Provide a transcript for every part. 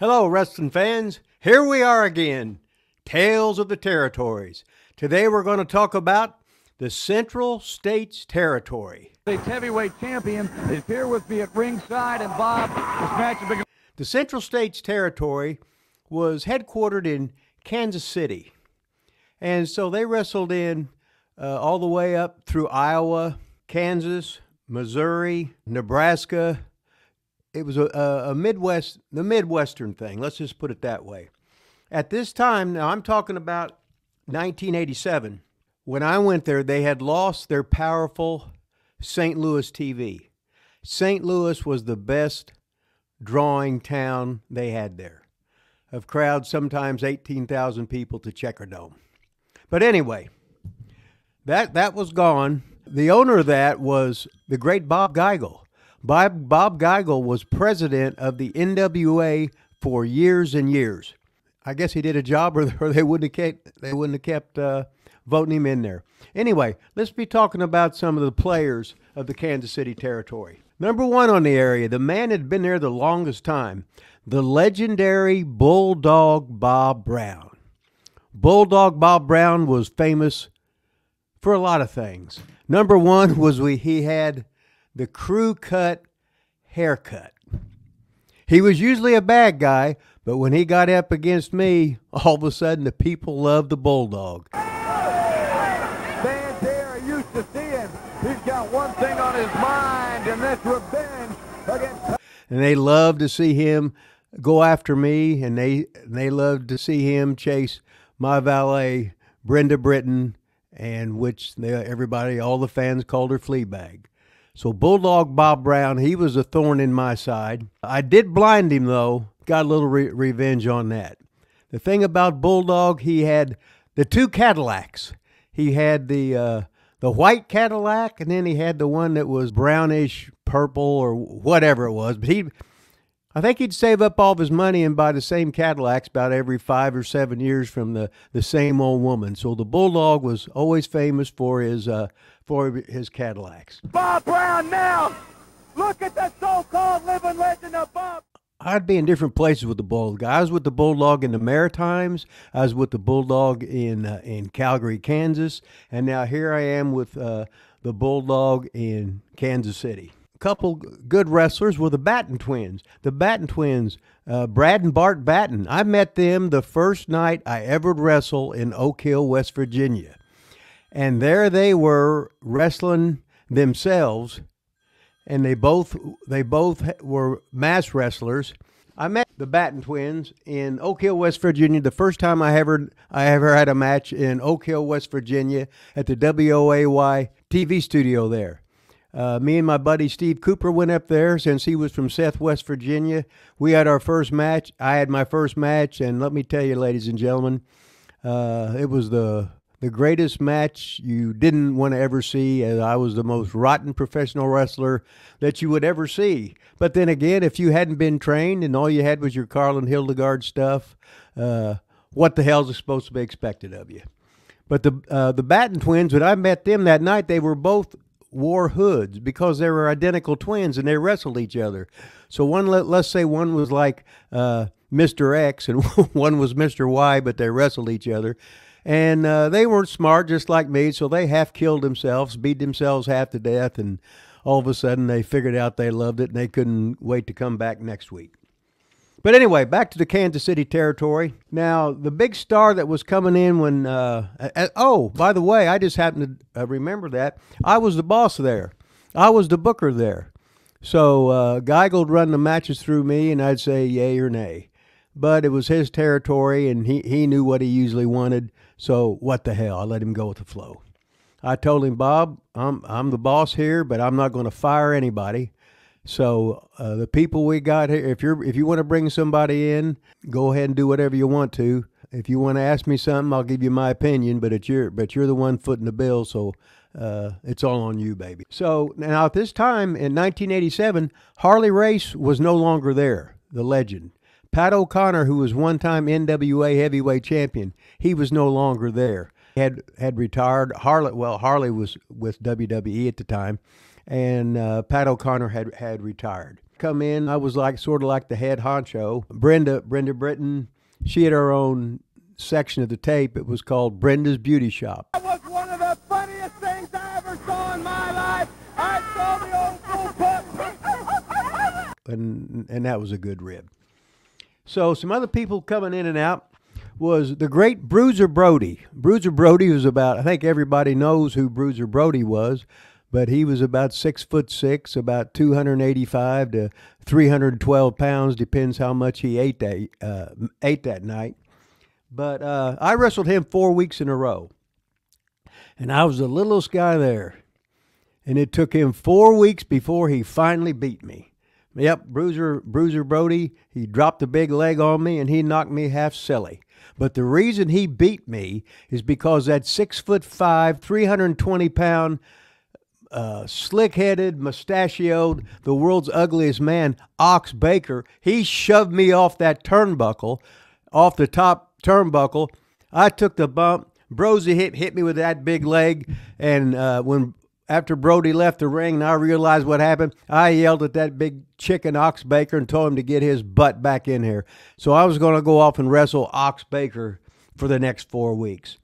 Hello, wrestling fans. Here we are again. Tales of the Territories. Today we're going to talk about the Central States Territory. The heavyweight champion is here with me at ringside, and Bob, this match has been The Central States Territory was headquartered in Kansas City. And so they wrestled in uh, all the way up through Iowa, Kansas, Missouri, Nebraska. It was a, a, Midwest, the Midwestern thing. Let's just put it that way. At this time, now I'm talking about 1987. When I went there, they had lost their powerful St. Louis TV. St. Louis was the best drawing town they had there, of crowds sometimes 18,000 people to Checkerdome. But anyway, that that was gone. The owner of that was the great Bob Geigel. Bob Bob Geigel was president of the NWA for years and years. I guess he did a job, or, they wouldn't have kept they wouldn't have kept uh, voting him in there. Anyway, let's be talking about some of the players of the Kansas City territory. Number one on the area, the man had been there the longest time, the legendary Bulldog Bob Brown. Bulldog Bob Brown was famous for a lot of things. Number one was we he had the crew cut haircut. He was usually a bad guy, but when he got up against me, all of a sudden the people loved the Bulldog. here used to seeing. He's got one thing on his mind, and that's revenge against. and they loved to see him go after me, and they they love to see him chase my valet Brenda Britton, and which they, everybody, all the fans called her Fleabag. So Bulldog Bob Brown, he was a thorn in my side. I did blind him though. Got a little re- revenge on that. The thing about Bulldog, he had the two Cadillacs. He had the uh, the white Cadillac, and then he had the one that was brownish purple or whatever it was. But he, I think he'd save up all of his money and buy the same Cadillacs about every five or seven years from the, the same old woman. So the Bulldog was always famous for his uh, for his Cadillacs. Bob Brown now. Look at the so-called living legend of Bob. I'd be in different places with the Bulldog. I was with the Bulldog in the Maritimes. I was with the Bulldog in uh, in Calgary, Kansas, and now here I am with uh, the Bulldog in Kansas City. A couple good wrestlers were the Batten twins. The Batten twins, uh, Brad and Bart Batten. I met them the first night I ever wrestled in Oak Hill, West Virginia, and there they were wrestling themselves and they both they both were mass wrestlers. I met the Batten twins in Oak Hill, West Virginia. The first time I ever I ever had a match in Oak Hill, West Virginia, at the WOAY TV studio there. Uh, me and my buddy Steve Cooper went up there since he was from Seth, West Virginia. We had our first match. I had my first match, and let me tell you, ladies and gentlemen, uh, it was the the greatest match you didn't want to ever see, as I was the most rotten professional wrestler that you would ever see. But then again, if you hadn't been trained and all you had was your Carlin Hildegard stuff, uh, what the hell's supposed to be expected of you? But the uh, the Batten twins, when I met them that night, they were both wore hoods because they were identical twins and they wrestled each other. So one, let, let's say one was like uh, Mr. X and one was Mr. Y, but they wrestled each other. And uh, they weren't smart, just like me, so they half killed themselves, beat themselves half to death, and all of a sudden they figured out they loved it and they couldn't wait to come back next week. But anyway, back to the Kansas City territory. Now, the big star that was coming in when, uh, oh, by the way, I just happened to uh, remember that. I was the boss there, I was the booker there. So uh, Geigel would run the matches through me, and I'd say yay or nay. But it was his territory, and he, he knew what he usually wanted. So what the hell? I let him go with the flow. I told him, Bob, I'm I'm the boss here, but I'm not going to fire anybody. So uh, the people we got here, if you're if you want to bring somebody in, go ahead and do whatever you want to. If you want to ask me something, I'll give you my opinion. But it's your but you're the one footing the bill, so uh, it's all on you, baby. So now at this time in 1987, Harley Race was no longer there. The legend. Pat O'Connor, who was one-time NWA heavyweight champion, he was no longer there. He had had retired. Harley, well, Harley was with WWE at the time, and uh, Pat O'Connor had had retired. come in. I was like sort of like the head honcho. Brenda, Brenda Britton, she had her own section of the tape. It was called Brenda's Beauty Shop. That was one of the funniest things I ever saw in my life. I saw the old fool put. and and that was a good rib. So some other people coming in and out was the great Bruiser Brody. Bruiser Brody was about I think everybody knows who Bruiser Brody was, but he was about six foot six, about two hundred eighty five to three hundred twelve pounds, depends how much he ate that uh, ate that night. But uh, I wrestled him four weeks in a row, and I was the littlest guy there. And it took him four weeks before he finally beat me. Yep, Bruiser Bruiser Brody, he dropped a big leg on me and he knocked me half silly. But the reason he beat me is because that six foot five, 320 pound, uh, slick headed, mustachioed, the world's ugliest man, Ox Baker, he shoved me off that turnbuckle, off the top turnbuckle. I took the bump. Brody hit hit me with that big leg, and uh, when after Brody left the ring and I realized what happened, I yelled at that big chicken Ox Baker and told him to get his butt back in here. So I was going to go off and wrestle Ox Baker for the next four weeks.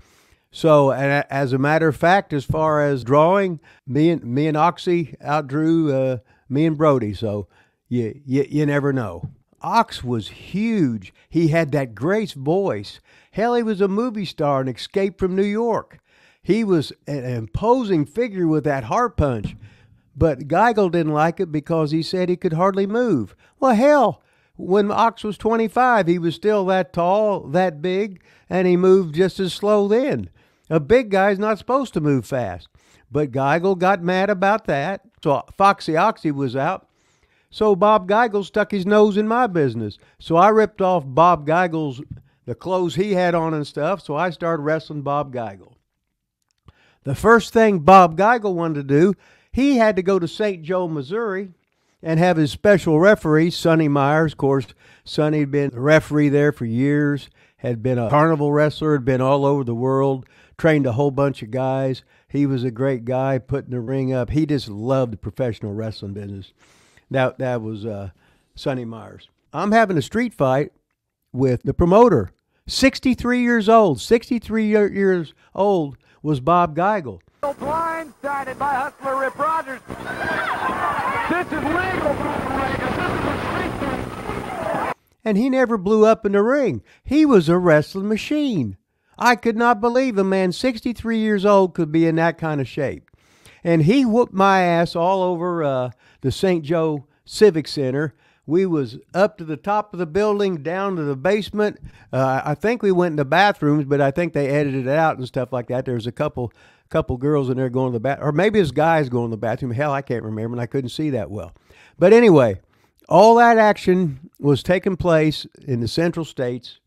So, and as a matter of fact, as far as drawing, me and me and Oxy outdrew uh, me and Brody. So, you, you you never know. Ox was huge. He had that great voice. Hell, he was a movie star and escaped from New York. He was an imposing figure with that heart punch. But Geigel didn't like it because he said he could hardly move. Well, hell, when Ox was 25, he was still that tall, that big, and he moved just as slow then. A big guy's not supposed to move fast. But Geigel got mad about that. So Foxy Oxy was out. So Bob Geigel stuck his nose in my business. So I ripped off Bob Geigel's the clothes he had on and stuff. So I started wrestling Bob Geigel. The first thing Bob Geigel wanted to do, he had to go to St. Joe, Missouri, and have his special referee, Sonny Myers. Of course, Sonny had been a referee there for years, had been a carnival wrestler, had been all over the world, trained a whole bunch of guys. He was a great guy putting the ring up. He just loved the professional wrestling business. That that was uh, Sonny Myers. I'm having a street fight with the promoter, 63 years old. 63 years old was Bob Geigel. Blindsided by Hustler Rip Rogers. This is legal, This is a street fight. And he never blew up in the ring. He was a wrestling machine. I could not believe a man 63 years old could be in that kind of shape. And he whooped my ass all over uh, the St. Joe Civic Center. We was up to the top of the building, down to the basement. Uh, I think we went in the bathrooms, but I think they edited it out and stuff like that. There was a couple couple girls in there going to the bath, or maybe it's guys going to the bathroom. Hell, I can't remember, and I couldn't see that well. But anyway, all that action was taking place in the Central States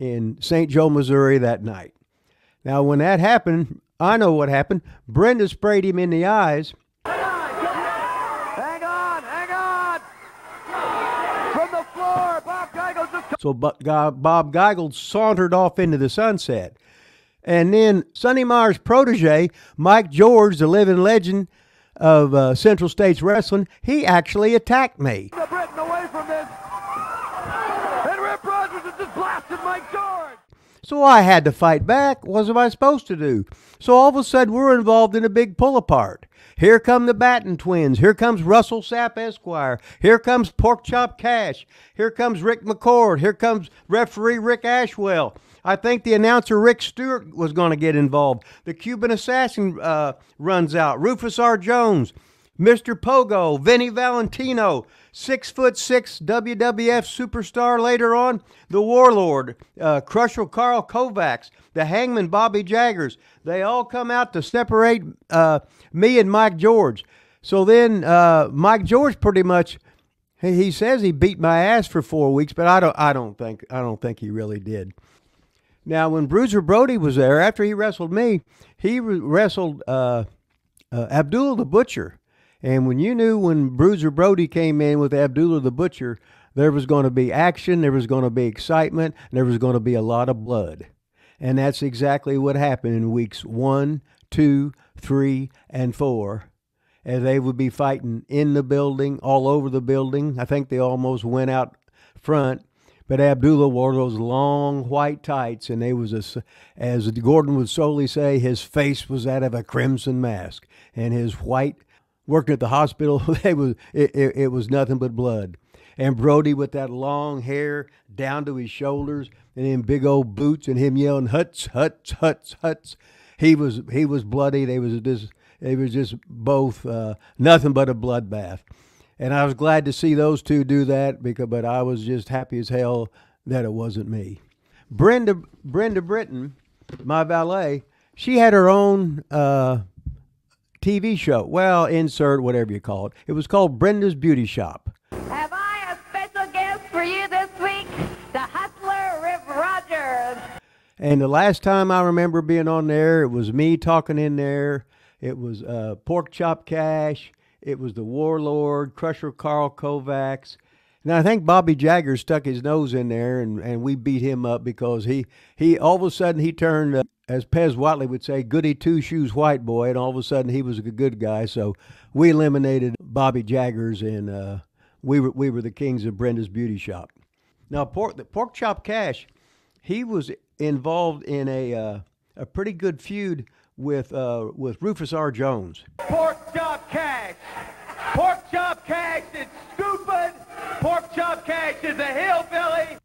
in St. Joe, Missouri that night. Now, when that happened, I know what happened. Brenda sprayed him in the eyes. Hang on, hang on. From the floor, Bob Geigel just So Bob Geigel sauntered off into the sunset. And then Sonny Myers' protege, Mike George, the living legend of uh, Central States Wrestling, he actually attacked me. the Britain away from this. And Rip Rogers just blasted Mike George. So I had to fight back. What was I supposed to do? So all of a sudden, we're involved in a big pull apart. Here come the Batten twins. Here comes Russell Sapp Esquire. Here comes Pork Chop Cash. Here comes Rick McCord. Here comes referee Rick Ashwell. I think the announcer Rick Stewart was going to get involved. The Cuban Assassin uh, runs out. Rufus R. Jones. Mr. Pogo, Vinny Valentino, six foot six WWF superstar later on, the Warlord, uh, Crusher Carl Kovacs, the Hangman Bobby Jaggers. They all come out to separate uh, me and Mike George. So then uh, Mike George pretty much he says he beat my ass for four weeks, but I don't I don't think I don't think he really did. Now, when Bruiser Brody was there, after he wrestled me, he re- wrestled uh, uh, Abdullah the Butcher. And when you knew when Bruiser Brody came in with Abdullah the Butcher, there was going to be action, there was going to be excitement, and there was going to be a lot of blood. And that's exactly what happened in weeks one, two, three, and four. as they would be fighting in the building, all over the building. I think they almost went out front. But Abdullah wore those long white tights, and they was a, as Gordon would Solie say, his face was that of a crimson mask, and his white working at the hospital, it was it, it, it was nothing but blood. And Brody with that long hair down to his shoulders, and then big old boots, and him yelling "Huts, Huts, Huts, Huts." He was he was bloody. They was just they was just both uh, nothing but a bloodbath. And I was glad to see those two do that because, but I was just happy as hell that it wasn't me. Brenda Brenda Britton, my valet, she had her own uh, TV show. Well, insert whatever you call it. It was called Brenda's Beauty Shop. Have I a special guest for you this week? The hustler, Rip Rogers. And the last time I remember being on there, it was me talking in there. It was uh, Pork Chop Cash. It was the Warlord, Crusher Carl Kovacs. And I think Bobby Jagger stuck his nose in there, and, and we beat him up because he, he all of a sudden he turned, uh, as Pez Whatley would say, goody two shoes white boy, and all of a sudden he was a good guy. So we eliminated Bobby Jaggers, and uh, we were we were the kings of Brenda's Beauty Shop. Now pork the pork chop cash, he was involved in a uh, a pretty good feud with uh, with Rufus R. Jones. Pork chop cash. Pork chop cash is chop cash is a hillbilly.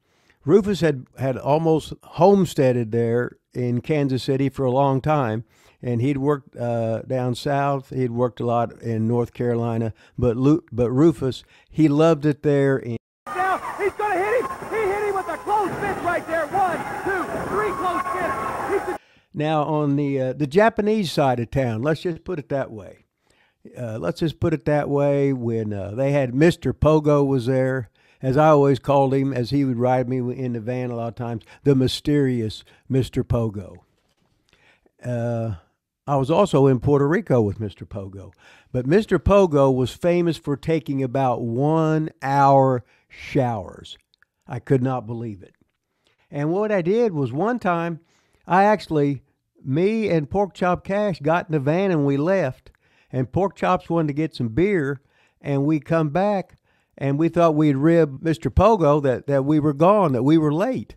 Rufus had had almost homesteaded there in Kansas City for a long time, and he'd worked uh, down south. He'd worked a lot in North Carolina, but Lu- but Rufus he loved it there. In- Now he's gonna hit him. He hit him with a close fist right there. One, two, three close fists. Now on the uh, the Japanese side of town, let's just put it that way. Uh, let's just put it that way. When uh, they had Mister Pogo was there, as I always called him, as he would ride me in the van a lot of times, the mysterious Mister Pogo. Uh, I was also in Puerto Rico with Mr. Pogo. But Mr. Pogo was famous for taking about one hour showers. I could not believe it. And what I did was one time, I actually, me and Pork Chop Cash got in the van and we left. And Pork Chops wanted to get some beer. And we come back and we thought we'd rib Mr. Pogo that, that we were gone, that we were late.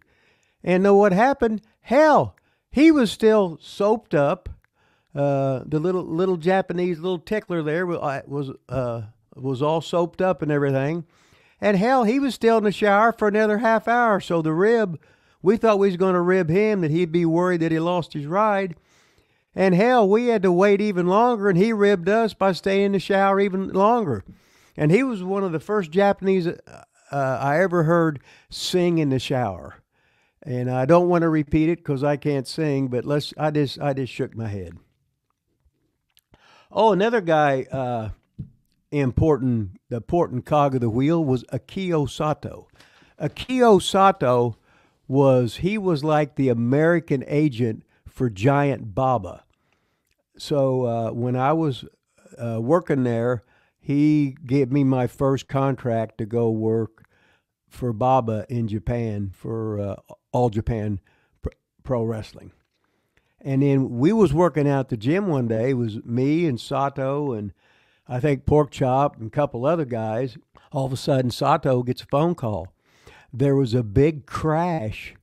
And know what happened? Hell, he was still soaped up. Uh, the little little Japanese little tickler there uh, was uh, was all soaped up and everything. And hell, he was still in the shower for another half hour. So the rib, we thought we was going to rib him, that he'd be worried that he lost his ride. And hell, we had to wait even longer, and he ribbed us by staying in the shower even longer. And he was one of the first Japanese uh, uh, I ever heard sing in the shower. And I don't want to repeat it because I can't sing, but let's. I just I just shook my head. Oh, another guy uh, important, the important cog of the wheel was Akio Sato. Akio Sato was he was like the American agent for Giant Baba. So uh, when I was uh, working there, he gave me my first contract to go work for Baba in Japan for uh, All Japan Pro- Wrestling. And then we was working out the gym one day. It was me and Sato and I think Pork Chop and a couple other guys. All of a sudden, Sato gets a phone call. There was a big crash.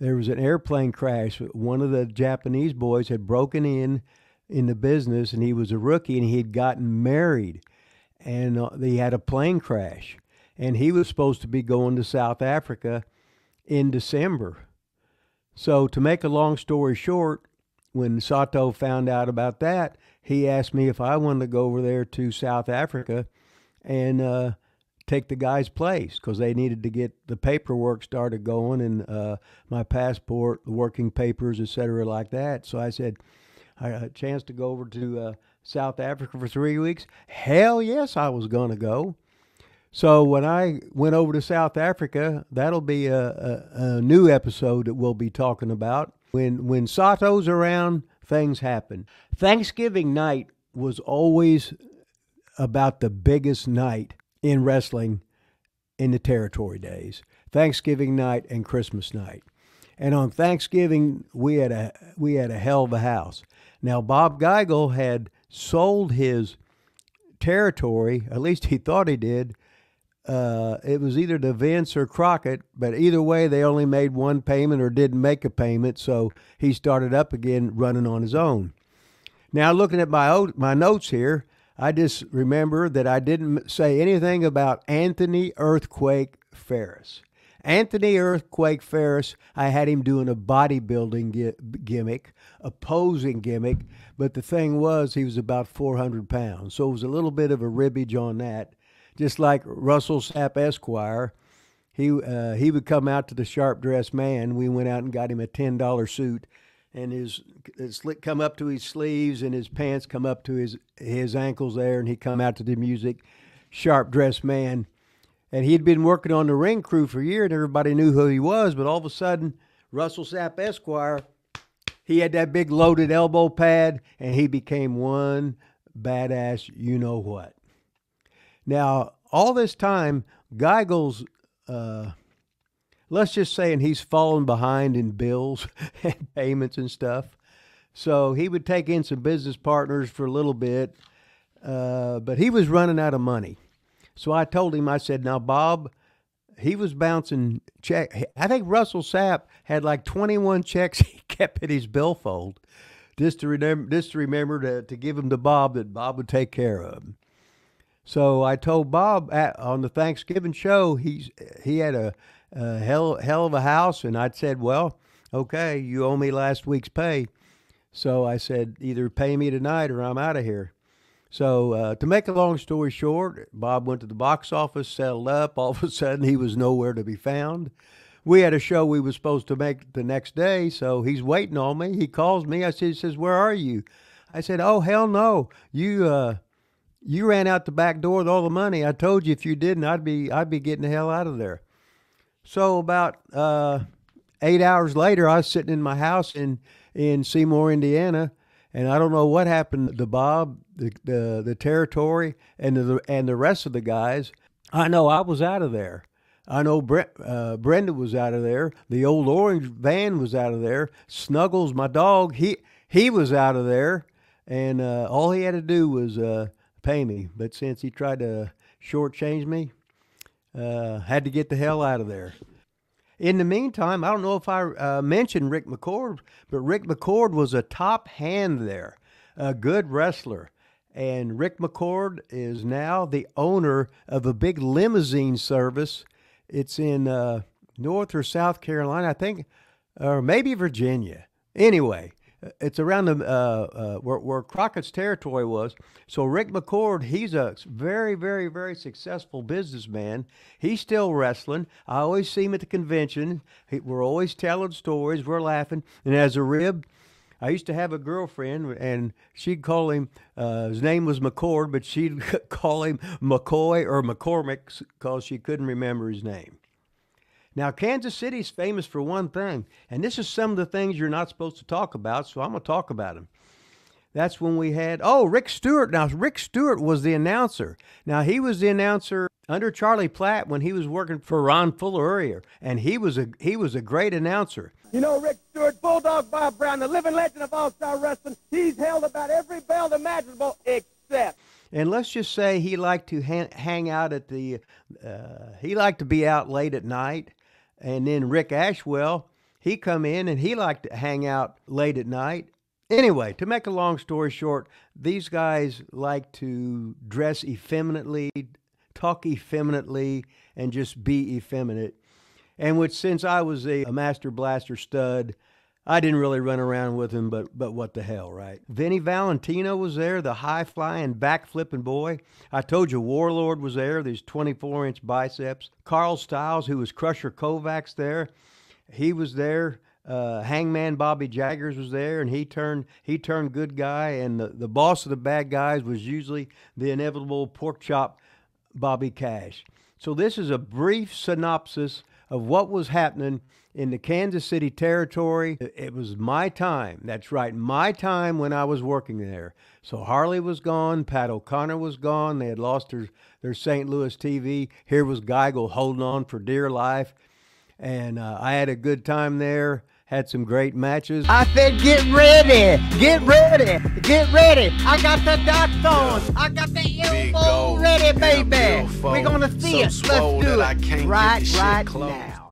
There was an airplane crash. One of the Japanese boys had broken in in the business, and he was a rookie, and he had gotten married, and uh, he had a plane crash, and he was supposed to be going to South Africa in December. So, to make a long story short, when Sato found out about that, he asked me if I wanted to go over there to South Africa and uh, take the guy's place because they needed to get the paperwork started going and uh, my passport, the working papers, et cetera, like that. So I said, I had a chance to go over to uh, South Africa for three weeks. Hell yes, I was going to go. So when I went over to South Africa, that'll be a, a, a new episode that we'll be talking about. When when Sato's around, things happen. Thanksgiving night was always about the biggest night in wrestling in the territory days. Thanksgiving night and Christmas night. And on Thanksgiving we had a we had a hell of a house. Now Bob Geigel had sold his territory. At least he thought he did. Uh, it was either to Vince or Crockett, but either way, they only made one payment or didn't make a payment. So he started up again, running on his own. Now, looking at my my notes here, I just remember that I didn't say anything about Anthony Earthquake Ferris. Anthony Earthquake Ferris, I had him doing a bodybuilding gi- gimmick, a posing gimmick, but the thing was he was about 400 pounds. So it was a little bit of a ribbage on that. Just like Russell Sapp Esquire, he, uh, he would come out to the sharp dressed man. We went out and got him a $10 suit and his, his slit come up to his sleeves and his pants come up to his his ankles there and he come out to the music sharp dressed man and he'd been working on the ring crew for a year and everybody knew who he was but all of a sudden russell sapp esquire he had that big loaded elbow pad and he became one badass you know what now all this time geigel's uh, let's just say, and he's fallen behind in bills and payments and stuff. So he would take in some business partners for a little bit, uh, but he was running out of money. So I told him, I said, now, Bob, he was bouncing check. I think Russell Sapp had like 21 checks he kept in his billfold just to remember, just to remember to, to give him to Bob that Bob would take care of. So I told Bob at, on the Thanksgiving show, he's, he had a, a hell, hell of a house. And I said, well, okay, you owe me last week's pay. So I said, either pay me tonight or I'm out of here. So uh, to make a long story short, Bob went to the box office, settled up. All of a sudden, he was nowhere to be found. We had a show we were supposed to make the next day, so he's waiting on me. He calls me. I said, he says, "Where are you?" I said, "Oh hell no, you uh, you ran out the back door with all the money. I told you if you didn't, I'd be I'd be getting the hell out of there." So about uh, eight hours later, I was sitting in my house in in Seymour, Indiana, and I don't know what happened to Bob, the the, the territory, and the and the rest of the guys. I know I was out of there. I know Brent, uh, Brenda was out of there. The old orange van was out of there. Snuggles, my dog, he he was out of there, and uh, all he had to do was uh, pay me. But since he tried to shortchange me, uh, had to get the hell out of there. In the meantime, I don't know if I uh, mentioned Rick McCord, but Rick McCord was a top hand there, a good wrestler. And Rick McCord is now the owner of a big limousine service. It's in uh, North or South Carolina, I think, or maybe Virginia. Anyway, it's around the uh, uh, where, where Crockett's territory was. So Rick McCord, he's a very, very, very successful businessman. He's still wrestling. I always see him at the convention. He, we're always telling stories. We're laughing. And as a rib, I used to have a girlfriend, and she'd call him. Uh, his name was McCord, but she'd call him McCoy or McCormick because she couldn't remember his name. Now, Kansas City's famous for one thing, and this is some of the things you're not supposed to talk about, so I'm going to talk about them. That's when we had, oh, Rick Stewart. Now, Rick Stewart was the announcer. Now, he was the announcer under Charlie Platt when he was working for Ron Fuller earlier, and he was a he was a great announcer. You know Rick Stewart, Bulldog Bob Brown, the living legend of All Star Wrestling. He's held about every belt imaginable except. And let's just say he liked to hang, hang out at the, uh, he liked to be out late at night. And then Rick Ashwell, he come in and he liked to hang out late at night. Anyway, to make a long story short, these guys like to dress effeminately, talk effeminately, and just be effeminate. And which, since I was a, a master blaster stud, I didn't really run around with him, but but what the hell, right? Vinny Valentino was there, the high flying, back flipping boy. I told you Warlord was there, these 24 inch biceps. Carl Stiles, who was Crusher Kovacs there, he was there. Uh, Hangman Bobby Jaggers was there, and he turned he turned good guy. And the, the boss of the bad guys was usually the inevitable pork chop Bobby Cash. So this is a brief synopsis of what was happening in the Kansas City territory. It was my time. That's right, my time when I was working there. So Harley was gone, Pat O'Connor was gone. They had lost their, their St. Louis TV. Here was Geigel holding on for dear life. And uh, I had a good time there. Had some great matches. I said, get ready, get ready, get ready. I got the dots on. I got the already, baby. We're gonna see it. Let's do it right, right now.